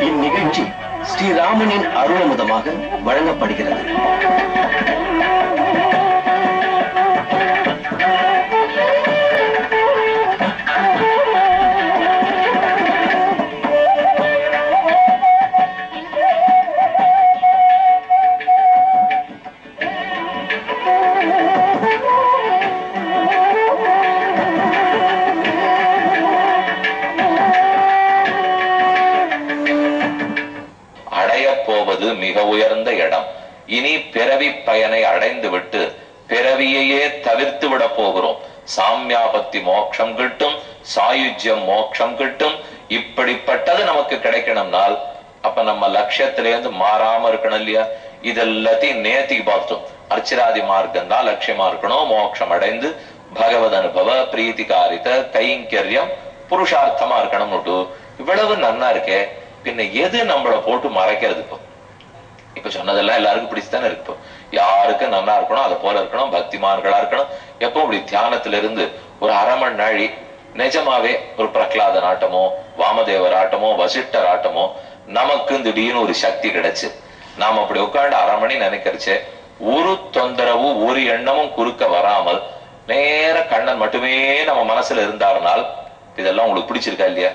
இந்நிகழ்ச்சி ஸ்ரீராமனின் அருளமுதமாக வழங்கப்படுகிறது. அடையப் மிக உயர்ந்த இடம். இனி பிறவி பயனை அடைந்து விட்டு பிறவியையே தவிர்த்து விட போகிறோம். சாமியாபத்தி மோட்சம் கிட்டும் சாயுஜ்யம் மோட்சம் கிட்டும். இப்படிப்பட்டது நமக்கு கிடைக்கணும்னால் அப்ப நம்ம லட்சியத்திலேருந்து மாறாம இருக்கணும் இல்லையா? இதெல்லாத்தையும் நேத்திக்கு பார்த்தோம். அர்ச்சராதி மார்க்கம் தான் லட்சியமா இருக்கணும். மோட்சம் அடைந்து பகவத் அனுபவ பிரீத்திகாரித கைங்கரியம் புருஷார்த்தமா இருக்கணும்னுட்டு இவ்வளவு நன்னா இருக்கே. பின்ன எது நம்மளை போட்டு மறைக்கிறதுக்கும் இப்ப சொன்னதெல்லாம் எல்லாருக்கும் பிடிச்சுதானே இருக்கு இப்போ. யாருக்கு நல்லா இருக்கணும் அதை போல இருக்கணும் பக்திமான்களா இருக்கணும். எப்போ இப்படி தியானத்துல இருந்து ஒரு அரை மணி நாழி நிஜமாவே ஒரு பிரகலாத நாட்டமோ வாமதேவர் ஆட்டமோ வசிஷ்டர் ஆட்டமோ நமக்கு திடீர்னு ஒரு சக்தி கிடைச்சு. நாம அப்படி உட்கார்ந்து அரை மணி நினைக்கிறச்சே ஒரு தொந்தரவு ஒரு எண்ணமும் குறுக்க வராமல் நேர கண்ணன் மட்டுமே நம்ம மனசுல இருந்தாருனால் இதெல்லாம் உங்களுக்கு பிடிச்சிருக்கா இல்லையா?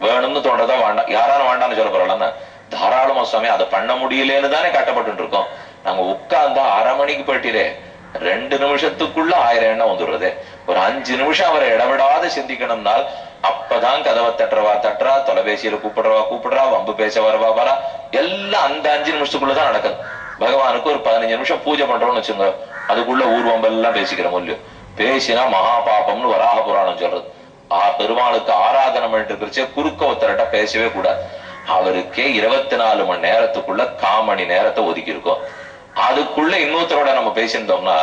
வேணும்னு தோன்றதா வேண்டாம் யாராலும் வேண்டாம்னு சொல்ல போறாங்கன்னா தாராளமா சுவாமி அதை பண்ண முடியலன்னு தானே கட்டப்பட்டு இருக்கோம் நாங்க உட்கார்ந்தா அரை மணிக்கு போயிட்டே ரெண்டு நிமிஷத்துக்குள்ள ஆயிரம் எண்ணம் வந்துடுறது. ஒரு அஞ்சு நிமிஷம் அவரை இடவிடாத சிந்திக்கணும்னால் அப்பதான் கதவை தட்டுறவா தட்டுறா தொலைபேசியில கூப்பிடுறவா கூப்பிடுறா வம்பு பேச வரவா வரா. எல்லாம் அந்த அஞ்சு நிமிஷத்துக்குள்ளதான் நடக்குது. பகவானுக்கு ஒரு பதினஞ்சு நிமிஷம் பூஜை பண்றோம்னு வச்சுங்க அதுக்குள்ள ஊர்வம்பெல்லாம் பேசிக்கிற முல்லு. பேசினா மகா பாபம்னு வராக புராணம் சொல்றது. ஆ பெருமாளுக்கு ஆராதனை பண்ணிட்டு இருக்கிறச்சே குறுக்க ஒருத்தர்கிட்ட பேசவே கூடாது. அவருக்கே இருபத்தி நாலு மணி நேரத்துக்குள்ள காமணி நேரத்தை ஒதுக்கி இருக்கோம் அதுக்குள்ள இன்னொருத்தரோட நம்ம பேசியிருந்தோம்னா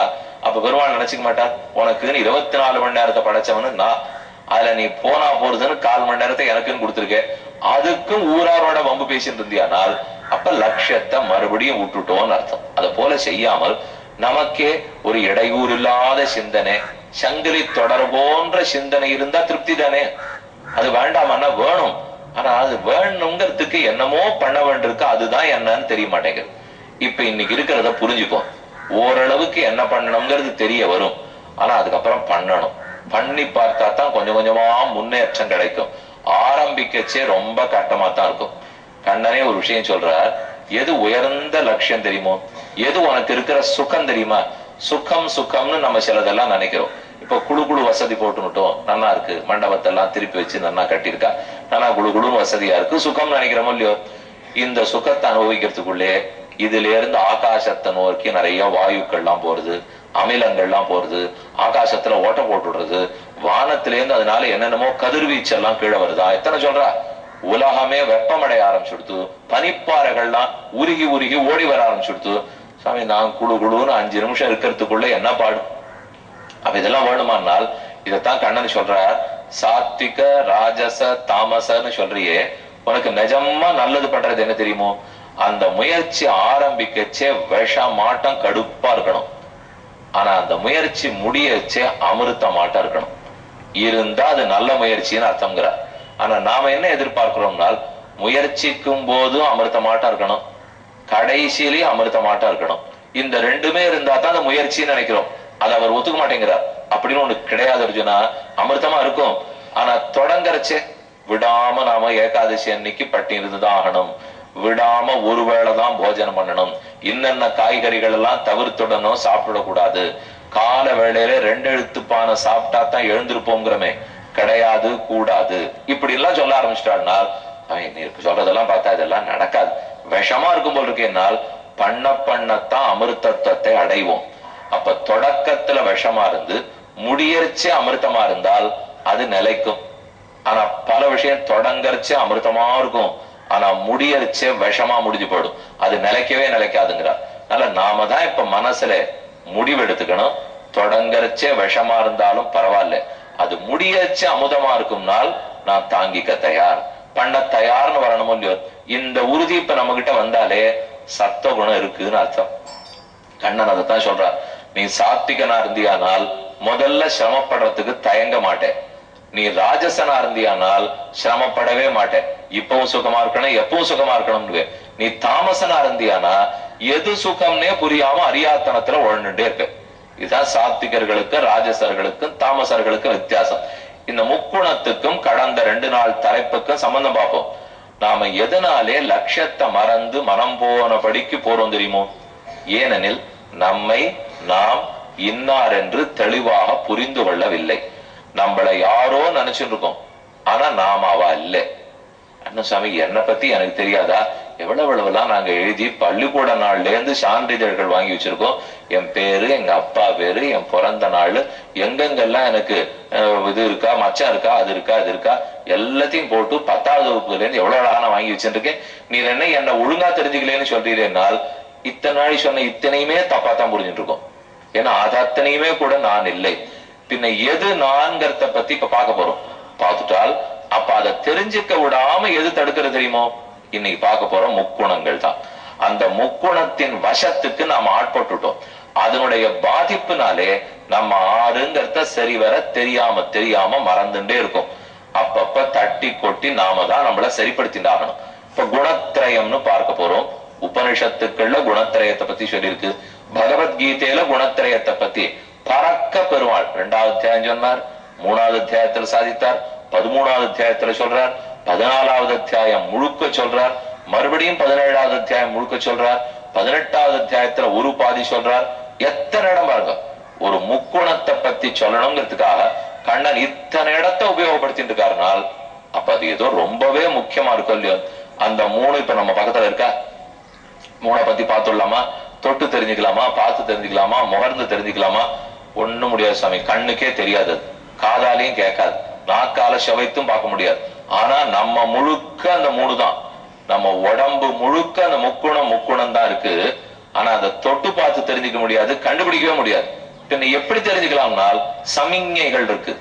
அப்ப பெருமாள் நினைச்சுக்க மாட்டார் உனக்குன்னு இருபத்தி நாலு மணி நேரத்தை படைச்சவனு நான். அதுல நீ போனா போறதுன்னு கால் மணி நேரத்தை எனக்குன்னு கொடுத்துருக்க. அதுக்கும் ஊராரோட வம்பு பேசிட்டு இருந்தியானால் அப்ப லட்சியத்தை மறுபடியும் விட்டுட்டோம்னு அர்த்தம். அதை போல செய்யாமல் நமக்கே ஒரு இடையூறு இல்லாத சிந்தனை சங்கிலி தொடர் போன்ற சிந்தனை இருந்தா திருப்தி தானே. அது வேண்டாமன்னா வேணும். ஆனா அது வேணுங்கிறதுக்கு என்னமோ பண்ண வேண்டியிருக்கு அதுதான் என்னன்னு தெரிய மாட்டேங்குது. இப்ப இன்னைக்கு இருக்கிறத புரிஞ்சுப்போம் ஓரளவுக்கு என்ன பண்ணணுங்கிறது தெரிய வரும். ஆனா அதுக்கப்புறம் பண்ணணும். பண்ணி பார்த்தா தான் கொஞ்சம் கொஞ்சமா முன்னேற்றம் கிடைக்கும். ஆரம்பிக்கச்சே ரொம்ப கட்டமா தான் இருக்கும். கண்ணனே ஒரு விஷயம் சொல்றார் எது உயர்ந்த லட்சியம் தெரியுமோ? எது உனக்கு இருக்கிற சுகம் தெரியுமா? சுகம் சுகம்னு நம்ம சிலதெல்லாம் நினைக்கிறோம். இப்ப குழு குழு வசதி போட்டுனுட்டோம் நல்லா இருக்கு. மண்டபத்தை எல்லாம் திருப்பி வச்சு நல்லா கட்டியிருக்கா. நல்லா குழு குழு வசதியா இருக்கு. சுகம் நினைக்கிறோமோ இல்லையோ? இந்த சுகத்தை அனுபவிக்கிறதுக்குள்ளே இதுல இருந்து ஆகாசத்தை நோக்கி நிறைய வாயுக்கள்லாம் போறது அமிலங்கள்லாம் போறது ஆகாசத்துல ஓட்ட போட்டு விடுறது வானத்துல இருந்து அதனால என்னென்னமோ கதிர்வீச்செல்லாம் கீழே வருதா? எத்தனை சொல்றா? உலகமே வெப்பமடைய ஆரம்பிச்சுடுத்து. பனிப்பாறைகள்லாம் உருகி உருகி ஓடி வர ஆரம்பிச்சுடுத்து. சாமி நான் குழு குழுன்னு அஞ்சு நிமிஷம் இருக்கிறதுக்குள்ள என்ன பாடும் அப்ப இதெல்லாம் வேணுமானால் இதைத்தான் கண்ணன் சொல்றார் சாத்விக ராஜச தாமசன்னு சொல்றியே உனக்கு நிஜமா நல்லது பண்றது என்ன தெரியுமோ? அந்த முயற்சி ஆரம்பிக்கச்சே விஷமாட்டம் கடுப்பா இருக்கணும். ஆனா அந்த முயற்சி முடியச்சே அமிர்த மாட்டம் இருக்கணும். இருந்தா அது நல்ல முயற்சின்னு அர்த்தம்ங்கிறார். ஆனா நாம என்ன எதிர்பார்க்கிறோம்னால் முயற்சிக்கும் போதும் அமிர்த மாட்டம் இருக்கணும். கடைசியிலயும் அமிர்த மாட்டம் இருக்கணும். இந்த ரெண்டுமே இருந்தா தான் அந்த முயற்சின்னு நினைக்கிறோம். அதை அவர் ஒத்துக்க மாட்டேங்கிறார். அப்படின்னு ஒண்ணு கிடையாது அர்ஜுனா. அமிர்தமா இருக்கும். ஆனா தொடங்கறச்சே விடாம நாம ஏகாதசி அன்னைக்கு பட்டி இருந்துதான் ஆகணும். விடாம ஒருவேளைதான் தான் போஜனம் பண்ணணும். இன்னென்ன காய்கறிகள் எல்லாம் தவிர்த்துடணும் சாப்பிடக்கூடாது. கால வேளையில ரெண்டு எழுத்து பானை சாப்பிட்டா தான் எழுந்திருப்போங்கிறமே கிடையாது கூடாது. இப்படி எல்லாம் சொல்ல ஆரம்பிச்சிட்டாள்னால் அவன் சொல்றதெல்லாம் பார்த்தா இதெல்லாம் நடக்காது. விஷமா இருக்கும் போல் இருக்கேனால் பண்ண பண்ணத்தான் அமிர்தத்துவத்தை அடைவோம். அப்ப தொடக்கத்துல விஷமா இருந்து முடியறச்சே அமிர்தமா இருந்தால் அது நிலைக்கும். ஆனா பல விஷயம் தொடங்கறச்சே அமிர்தமா இருக்கும். ஆனா முடியறச்சே விஷமா முடிஞ்சு போயிடும். அது நிலைக்கவே நிலைக்காதுங்கிறார் அதனால நாம தான் இப்ப மனசுல முடிவெடுத்துக்கணும் தொடங்கறச்சே விஷமா இருந்தாலும் பரவாயில்ல. அது முடியச்சே அமுதமா இருக்கும்னால் நான் தாங்கிக்க தயார். பண்ண தயார்னு வரணுமோ இல்லையோ? இந்த உறுதி இப்ப நம்ம கிட்ட வந்தாலே சத்த குணம் இருக்குன்னு அர்த்தம். கண்ணன் அதைத்தான் சொல்றார். நீ சாத்விகனா இருந்தியானால் முதல்ல சிரமப்படுறதுக்கு தயங்க மாட்டேன். நீ ராஜசனா இருந்தியானால் சிரமப்படவே மாட்டேன். இப்பவும் சுகமா இருக்கணும் எப்பவும் சுகமா இருக்கணும்னு. நீ தாமசனா இருந்தியானா எது சுகம்னே புரியாம அரியாத்தனத்துல உழண்டுட்டே இருப்ப இதுதான் சாத்விகர்களுக்கும் ராஜசர்களுக்கும் தாமசர்களுக்கும் வித்தியாசம். இந்த முக்குணத்துக்கும் கடந்த ரெண்டு நாள் தலைப்புக்கும் சம்பந்தம் பார்ப்போம். நாம எதனாலே லட்சியத்தை மறந்து மனம் போனபடிக்கு போறோம் தெரியுமோ? ஏனெனில் நம்மை நாம் இன்னார் என்று தெளிவாக புரிந்து கொள்ளவில்லை. நம்மளை யாரோ நினைச்சுட்டு இருக்கோம் ஆனா நாம அவா இல்லை. அண்ணசாமி என்னை பத்தி எனக்கு தெரியாதா? எவ்வளவு எவ்வளவுலாம் நாங்க எழுதி பள்ளிக்கூட நாள்ல இருந்து சான்றிதழ்கள் வாங்கி வச்சிருக்கோம். என் பேரு எங்க அப்பா பேரு என் பிறந்த நாள் எங்கெங்கெல்லாம் எனக்கு இது இருக்கா மச்சான் இருக்கா அது இருக்கா அது இருக்கா எல்லாத்தையும் போட்டு பத்தாவது வகுப்புல இருந்து எவ்வளவு அழகா நான் வாங்கி வச்சிருக்கேன். நீ என்ன என்ன ஒழுங்கா தெரிஞ்சுக்கலன்னு சொல்றீரேனால் இத்தனை நாள் சொன்ன இத்தனையுமே தப்பா தான் புரிஞ்சுட்டு இருக்கோம் ஏன்னா அது அத்தனையுமே கூட நான் இல்லை. பின்ன எது நான்கிறத பத்தி இப்ப பார்க்க போறோம். பார்த்துட்டால் அப்ப அதை தெரிஞ்சுக்க விடாம எது தடுக்கிறது தெரியுமோ? இன்னைக்கு பார்க்க போறோம் முக்குணங்கள் தான். அந்த முக்குணத்தின் வசத்துக்கு நாம ஆட்பட்டுட்டோம். அதனுடைய பாதிப்புனாலே நம்ம ஆறுங்கிறத சரிவர தெரியாம தெரியாம மறந்துட்டே இருக்கும். அப்பப்ப தட்டி கொட்டி நாம தான் நம்மள சரிப்படுத்தினாகணும் இப்ப குணத்திரயம்னு பார்க்க போறோம். உபனிஷத்துக்கள்ல குணத்திரயத்தை பத்தி சொல்லியிருக்கு. பகவத்கீதையில குணத்திரயத்தை பத்தி பறக்க பெருமாள். இரண்டாவது அத்தியாயம் சொன்னார் மூணாவது அத்தியாயத்துல சாதித்தார் பதிமூணாவது அத்தியாயத்துல சொல்றார் பதினாலாவது அத்தியாயம் முழுக்க சொல்றார் மறுபடியும் பதினேழாவது அத்தியாயம் முழுக்க சொல்றார் பதினெட்டாவது அத்தியாயத்துல ஒரு பாதி சொல்றார். எத்தனை இடம் பாருங்க ஒரு முக்குணத்தை பத்தி சொல்லணுங்கிறதுக்காக கண்ணன் இத்தனை இடத்தை உபயோகப்படுத்திட்டு இருக்காருனால் அப்ப அது ஏதோ ரொம்பவே முக்கியமா இருக்கும் இல்லையோ? அந்த மூணு இப்ப நம்ம பக்கத்துல இருக்கா? மூணை பத்தி பார்த்துடலாமா? தொட்டு தெரிஞ்சுக்கலாமா பார்த்து தெரிஞ்சுக்கலாமா முகர்ந்து தெரிஞ்சுக்கலாமா? ஒண்ணும் முடியாது சாமி. கண்ணுக்கே தெரியாது அது. காதாலையும் கேட்காது. நாக்கால செவைத்தும் பார்க்க முடியாது. ஆனா நம்ம முழுக்க அந்த மூணு தான் நம்ம உடம்பு முழுக்க அந்த முக்குணம் முக்குணம் தான் இருக்கு. ஆனா அதை தொட்டு பார்த்து தெரிஞ்சுக்க முடியாது கண்டுபிடிக்கவே முடியாது. பின்ன எப்படி தெரிஞ்சுக்கலாம்னால் சமிஞைகள் இருக்கு.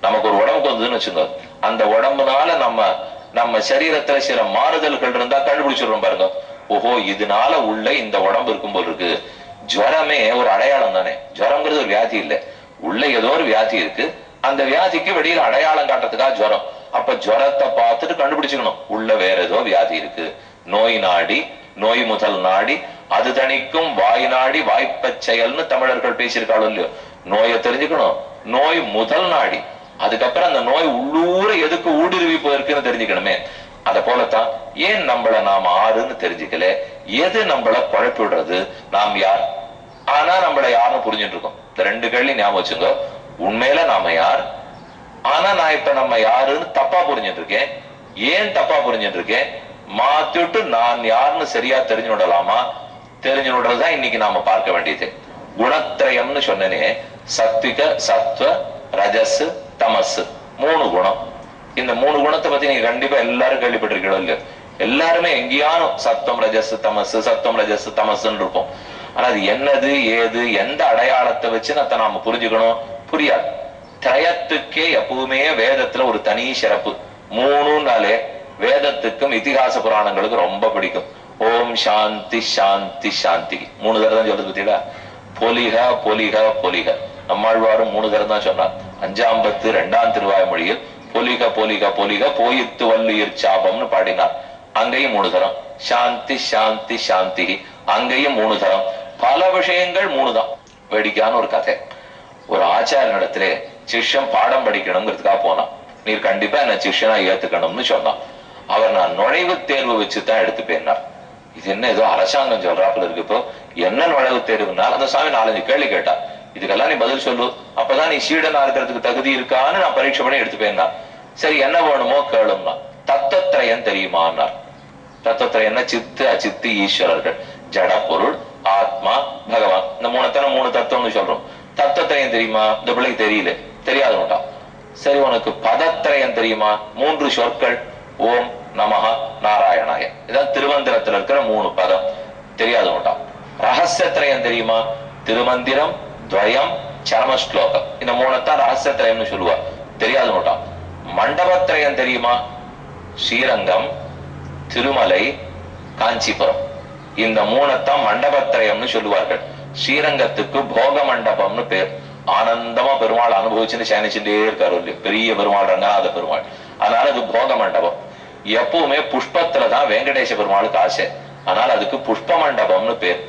நமக்கு ஒரு உடம்புக்கு வந்ததுன்னு வச்சுக்கோ அந்த உடம்புனால நம்ம நம்ம சரீரத்துல சில மாறுதல்கள் இருந்தா கண்டுபிடிச்சிடுறோம் பாருங்க. ஓஹோ இதனால உள்ள இந்த உடம்பு இருக்கும் போல் இருக்கு. ஜுரமே ஒரு அடையாளம் தானே. ஜுவரம்ங்கிறது ஒரு வியாதி இல்ல. உள்ள ஏதோ ஒரு வியாதி இருக்கு. அந்த வியாதிக்கு வெளியில அடையாளம் காட்டுறதுக்காக ஜுரம் அப்ப ஜுரத்தை பார்த்துட்டு கண்டுபிடிச்சுக்கணும். உள்ள வேற ஏதோ வியாதி இருக்கு. நோய் நாடி நோய் முதல் நாடி அது தணிக்கும் வாய் நாடி வாய்ப்ப செயல்னு தமிழர்கள் பேசியிருக்காளோ இல்லையோ? நோயை தெரிஞ்சுக்கணும். நோய் முதல் நாடி. அதுக்கப்புறம் அந்த நோய் உள்ளூர எதுக்கு ஊடுருவி போயிருக்குன்னு தெரிஞ்சுக்கணுமே. அத போலத்தான் ஏன் நம்மள நாம் ஆறுன்னு தெரிஞ்சுக்கல? எது நம்மள குழப்பி விடுறது நாம் யார்? ஆனா நம்மள யாரும் புரிஞ்சுட்டு இருக்கோம். இந்த ரெண்டு கேள்வி ஞாபகம் வச்சுங்க உண்மையில நாம யார்? ஆனா நான் இப்ப நம்ம யாருன்னு தப்பா புரிஞ்சுட்டு இருக்கேன். ஏன் தப்பா புரிஞ்சுட்டு இருக்கேன்? மாத்திட்டு நான் யாருன்னு சரியா தெரிஞ்சு விடலாமா? தெரிஞ்சு விடுறதுதான் இன்னைக்கு நாம பார்க்க வேண்டியது. குணத்திரயம்னு சொன்னனே சத்விக சத்வ ரஜஸ் தமஸ் மூணு குணம். இந்த மூணு குணத்தை பத்தி நீங்க கண்டிப்பா எல்லாரும் கேள்விப்பட்டிருக்கீங்களோ இல்லையோ? எல்லாருமே எங்கேயானும் சத்தம் ரஜஸ் தமஸ் சத்தம் ரஜஸ் தமஸ்ன்னு இருப்போம். ஆனா அது என்னது ஏது எந்த அடையாளத்தை வச்சு நாம புரிஞ்சுக்கணும்? புரியாது. திரயத்துக்கே எப்பவுமே வேதத்துல ஒரு தனி சிறப்பு. மூணுனாலே வேதத்துக்கும் இதிகாச புராணங்களுக்கு ரொம்ப பிடிக்கும். ஓம் சாந்தி சாந்தி சாந்தி. மூணு தடவை தான் சொல்றது பத்தியா? பொலிக பொலிக பொலிக. நம்மாழ்வாரும் மூணு தடவை தான் சொன்னார். அஞ்சாம் பத்து ரெண்டாம் திருவாய் மொழியில் பொலிக பொலிக பொலிக போயித்து வல்லுயிர் சாபம்னு பாடினார். அங்கேயும் மூணு தரம். சாந்தி சாந்தி சாந்தி. அங்கேயும் மூணு தரம். பல விஷயங்கள் மூணு தான் வேடிக்கையான ஒரு கதை. ஒரு ஆச்சாரியனிடத்திலே சிஷ்யம் பாடம் படிக்கணுங்கிறதுக்காக போனான். நீர் கண்டிப்பா என்ன சிஷ்யனா ஏத்துக்கணும்னு சொன்னான். அவர் நான் நுழைவுத் தேர்வு வச்சுதான் எடுத்து எடுத்துப்பேன்னார் இது என்ன ஏதோ அரசாங்கம் சொல்றாப்புல இருக்கு இப்போ. என்ன நுழைவு தேர்வுனா அந்த சாமி நாலஞ்சு கேள்வி கேட்டார். இதுக்கெல்லாம் நீ பதில் சொல்லு. அப்பதான் நீ சீடனா இருக்கிறதுக்கு தகுதி இருக்கான்னு நான் பரீட்சை பண்ணி எடுத்துப்பேன்னா. சரி என்ன வேணுமோ கேளும்னா. தத்தத்திரயம் தெரியுமான்னார். தத்துவத்துல சித்து அச்சித்து ஈஸ்வரர்கள். ஜட பொருள் ஆத்மா பகவான். இந்த மூணுத்தான மூணு தத்துவம்னு சொல்றோம். தத்துவத்திரயம் தெரியுமா? இந்த பிள்ளைக்கு தெரியல. தெரியாது உண்டாம் சரி உனக்கு பதத்திரயம் தெரியுமா? மூன்று சொற்கள். ஓம் நமஹ நாராயணாய. இதான் திருமந்திரத்துல இருக்கிற மூணு பதம். தெரியாது உண்டாம் ரகசியத்திரயம் தெரியுமா? திருமந்திரம் துவயம் சரம ஸ்லோகம். இந்த மூணுத்தான் ரகசியத்திரயம்னு சொல்லுவா. தெரியாது மட்டும் மண்டபத்திரயம் தெரியுமா? ஸ்ரீரங்கம் திருமலை காஞ்சிபுரம். இந்த மூணத்தான் மண்டபத்திரயம்னு சொல்லுவார்கள். ஸ்ரீரங்கத்துக்கு போக மண்டபம்னு பேர். ஆனந்தமா பெருமாள் அனுபவிச்சுன்னு சேனிச்சுட்டே இருக்காரு இல்லையா? பெரிய பெருமாள் ரங்கநாத பெருமாள். அதனால அது போக மண்டபம். எப்பவுமே புஷ்பத்துல தான் வெங்கடேச பெருமாளுக்கு ஆசை. அதனால அதுக்கு புஷ்ப மண்டபம்னு பேர்.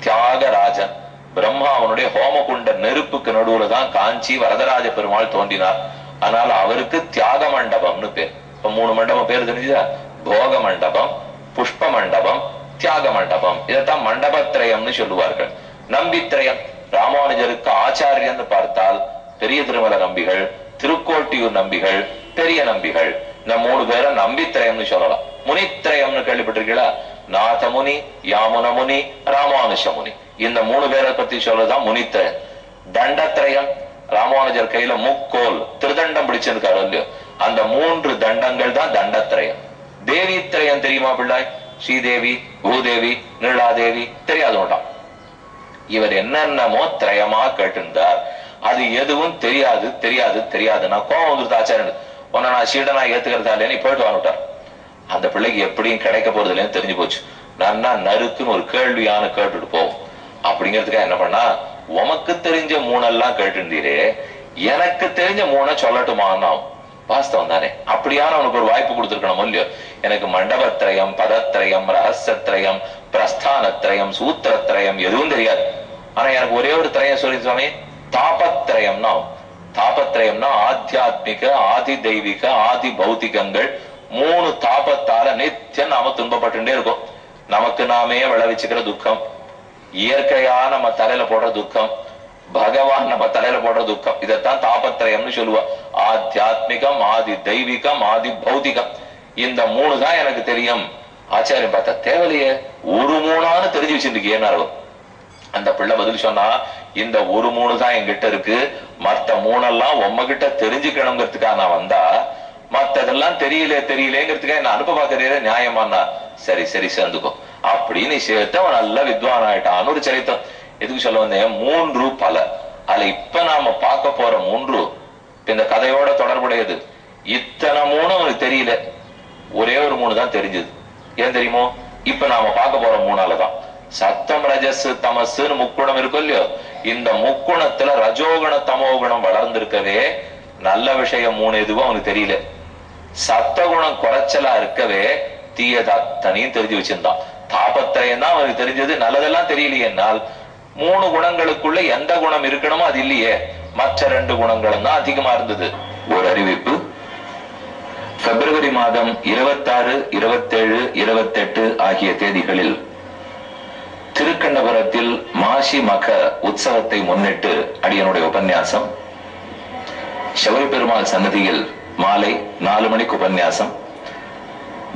தியாகராஜன். பிரம்மா அவனுடைய ஹோமகுண்ட நெருப்புக்கு நடுவுல தான் காஞ்சி வரதராஜ பெருமாள் தோன்றினார். அதனால அவருக்கு தியாக மண்டபம்னு பேர். இப்ப மூணு மண்டபம் பேர் தெரிஞ்சுதா? போக மண்டபம் புஷ்ப மண்டபம் தியாக மண்டபம் இதைத்தான் மண்டபத்திரயம்னு சொல்லுவார்கள். நம்பித்திரயம் ராமானுஜருக்கு ஆச்சாரியன்னு பார்த்தால் பெரிய திருமல நம்பிகள் திருக்கோட்டியூர் நம்பிகள் பெரிய நம்பிகள். இந்த மூணு பேரை நம்பித்திரயம்னு சொல்லலாம். முனித்திரயம்னு கேள்விப்பட்டிருக்கீங்களா? நாதமுனி யாமுன முனி ராமானுஷ முனி இந்த மூணு பேரை பத்தி சொல்லதான் முனித்திரயம் தண்டத்திரயம் ராமானுஜர் கையில முக்கோல் திருதண்டம் பிடிச்சிருக்காரு இல்லையோ? அந்த மூன்று தண்டங்கள் தான் தண்டத்திரயம் தேவி திரயம் தெரியுமா பிள்ளாய் ஸ்ரீதேவி பூதேவி நீலாதேவி தெரியாது மாட்டான் இவர் என்னென்னமோ திரயமா கேட்டிருந்தார். அது எதுவும் தெரியாது தெரியாது தெரியாது. நான் கோவம் வந்துருது ஆச்சாரியன். உன்னை நான் சீடனா ஏத்துக்கிறதா இல்லையா? நீ போயிட்டு வானுட்டார் அந்த பிள்ளைக்கு எப்படியும் கிடைக்க போறது இல்லைன்னு தெரிஞ்சு போச்சு. நான் நறுக்குன்னு ஒரு கேள்வியான கேட்டுட்டு போவோம். அப்படிங்கிறதுக்காக என்ன பண்ணா உமக்கு தெரிஞ்ச மூணெல்லாம் கேட்டுருந்தீரே எனக்கு தெரிஞ்ச மூணை சொல்லட்டுமான்னா வாஸ்தவம் தானே. அப்படியான அவனுக்கு ஒரு வாய்ப்பு கொடுத்துருக்கணும் இல்லையோ? எனக்கு மண்டபத்திரயம் பதத்திரயம் ரகசியத்திரயம் பிரஸ்தானத்திரயம் சூத்திரத்திரயம் எதுவும் தெரியாது. ஆனா எனக்கு ஒரே ஒரு திரையம் சொல்லி சுவாமி தாபத்திரயம்னா தாபத்திரயம்னா ஆத்தியாத்மிக ஆதி தெய்வீக ஆதி பௌத்திகங்கள் மூணு தாபத்தால நித்தியம் நாம துன்பப்பட்டுட்டே இருக்கோம். நமக்கு நாமே விளைவிச்சுக்கிற துக்கம். இயற்கையா நம்ம தலையில போடுற துக்கம் பகவான் நம்ம தலையில போடுற துக்கம் இதைத்தான் தாபத்திரயம்னு சொல்லுவா. ஆத்தியாத்மிகம் ஆதி தெய்வீகம் ஆதி பௌதிகம். இந்த மூணு தான் எனக்கு தெரியும். ஆச்சாரியம் பார்த்தா தேவையில்லையே. ஒரு மூணான்னு தெரிஞ்சு வச்சிருக்கேன் அந்த பிள்ளை பதில் சொன்னா இந்த ஒரு மூணு தான் என்கிட்ட இருக்கு. மத்த மூணெல்லாம் உம்மகிட்ட தெரிஞ்சுக்கணுங்கிறதுக்காக நான் வந்தா மத்ததெல்லாம் தெரியல தெரியலேங்கிறதுக்காக என்ன அனுப்ப பாக்குறீங்க நியாயமானா சரி சரி சேர்ந்துக்கோ. அப்படின்னு சேர்த்து அவன் நல்ல வித்வான் ஆயிட்டான்னு ஒரு சரித்திரம். எதுக்கு சொல்ல வந்தேன் மூன்று பல. அதுல இப்ப நாம பார்க்க போற மூன்று இந்த கதையோட தொடர்புடையது. இத்தனை மூணு அவனுக்கு தெரியல. ஒரே ஒரு மூணு தான் தெரிஞ்சது. ஏன் தெரியுமோ? இப்ப நாம பார்க்க போற மூணாலதான். சத்தம் ரஜஸ் தமசுன்னு முக்குணம் இருக்கும் இல்லையோ? இந்த முக்குணத்துல ரஜோகுண தமோகுணம் வளர்ந்திருக்கவே நல்ல விஷயம் மூணு எதுவும் அவனுக்கு தெரியல. சத்தகுணம் குறைச்சலா இருக்கவே தீயதா தனியும் தெரிஞ்சு வச்சிருந்தான். தாபத்திரயம் தான் அவனுக்கு தெரிஞ்சது. நல்லதெல்லாம் தெரியலையேனால் மூணு குணங்களுக்குள்ள எந்த குணம் இருக்கணுமோ அது இல்லையே. மற்ற ரெண்டு குணங்களும் தான் அதிகமா இருந்தது. ஒரு அறிவிப்பு. பிப்ரவரி மாதம் இருபத்தாறு இருபத்தேழு இருபத்தெட்டு ஆகிய தேதிகளில் திருக்கண்ணபுரத்தில் மாசி மக உற்சவத்தை முன்னிட்டு அடியனுடைய உபன்யாசம். சபரி பெருமாள் சன்னதியில் மாலை நாலு மணிக்கு உபன்யாசம்.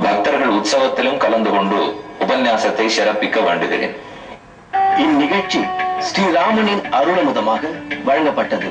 பக்தர்கள் உற்சவத்திலும் கலந்து கொண்டு உபன்யாசத்தை சிறப்பிக்க வேண்டுகிறேன். இந்நிகழ்ச்சி ஸ்ரீராமனின் அருளமுதமாக வழங்கப்பட்டது.